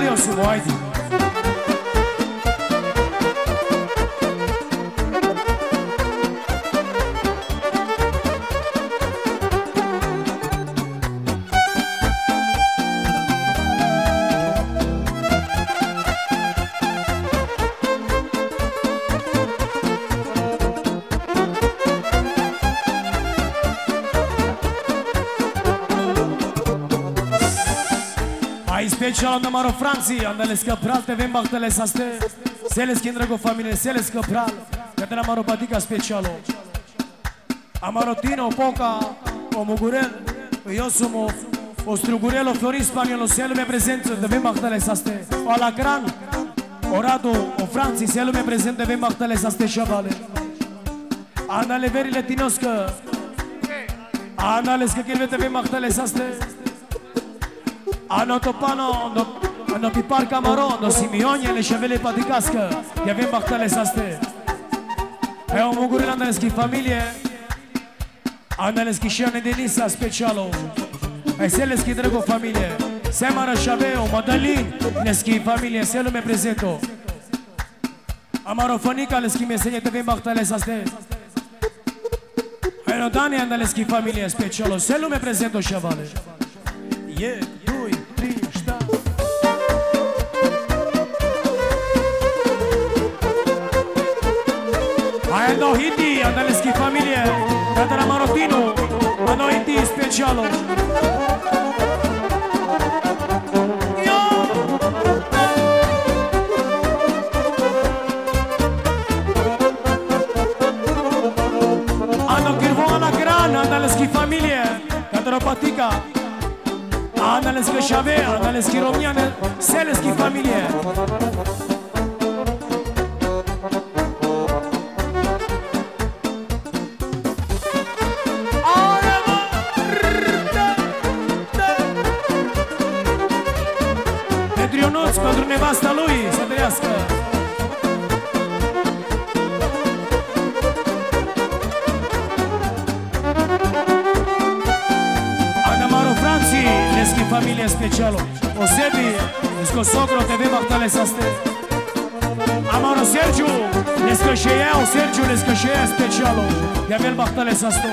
Leon Simões special na Maro Franci, andale scăpral, te vem bahtele saste Sele schindră cu familie, sele scăpral Că na Maro Patica specialo Amarotino, Poca, o Mugurel Eu sunt o, o Strugurelo, Florin Spaniolo Sele me prezență, te vem bahtele saste O Alacran, o Radu, o Franci, sele me prezentă, te vem bahtele saste șavale Andale verile tinoscă Andale scăchirve, te vem bahtele saste Ano Topano, no, ano Pipar Camaro, no Simeone, le Chevele Paticasca, ja vem bahtale saste. Evo mogu randanski familije, andanski šane Denisa specialo. Ai seleski drago familije, Semara Chaveo, Madalin, neski familije, selo me presento. Amaro Fanica, leski me enseña te vem bahtale saste. Ai no Dani andaleski familije specialo, selo me presento chavale. Yeah. jedno hindi andalinskih familije, eh. kada na Marotinu, jedno hindi specijalno. Oh. Eh. Patika, ah, analenske šave, analenski romjane, selenski familije. Leschi familie specialo. Osebi, Lesco Socro, TV Bartale Saste. Amaro Sergiu, Lesco Sheia, o Sergiu, Lesco Sheia specialo. Gabriel Bartale Sasto.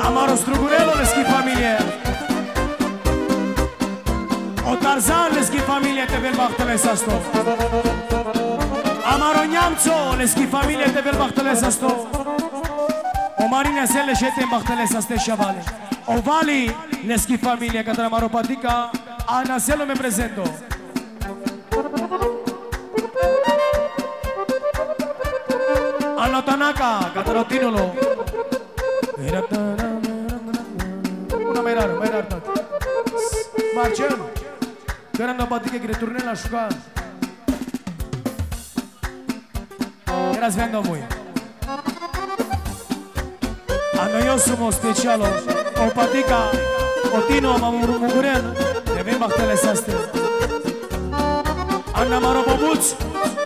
Amaro Strugurelo, Leschi familie. O Tarzan, Leschi familie, TV Bartale Sasto. Amaro Gnamțo, Leschi familie, TV Bartale Sasto. O Marina Sele și în bahtele să ste șavale. O Vali, neschi familie, către Maropatica, Ana Selo me prezento. Ana Tanaka, către Otinolo. Una mai rară, mai rară. Marcel, Granda Patica che ritorna la școală. Era svendo voi. Ano eu sumo specialo, o patica, o tino ma murmuren, ne vem bahtele saste. Anna maro bobuț,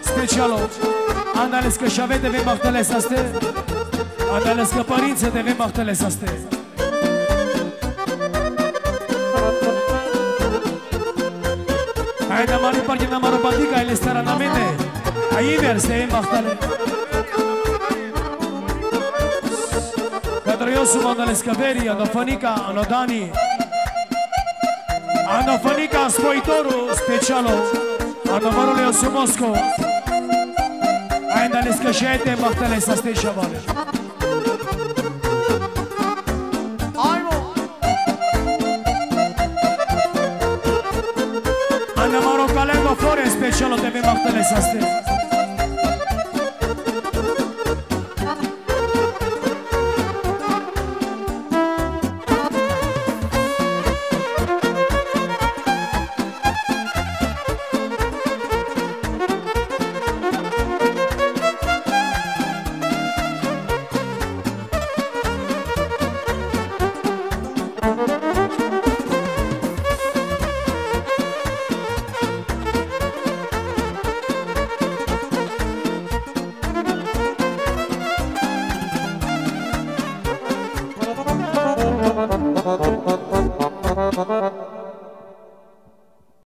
specialo, Anna lescă șavete vem bahtele saste. Anna lescă părințe de vem bahtele saste. Hai na mari parche na maro patica, ele stara na mene. Aí ver, se vem bahtele. Pentru eu sunt Andale Scăveri, Anofanica, Anodani Anofanica, Spoitorul, Specialo Anovarul eu sunt Mosco Andale Scășete, Mahtele Sastei Șavale Ana Maro Calengo Flore, Specialo TV Mahtele Sastei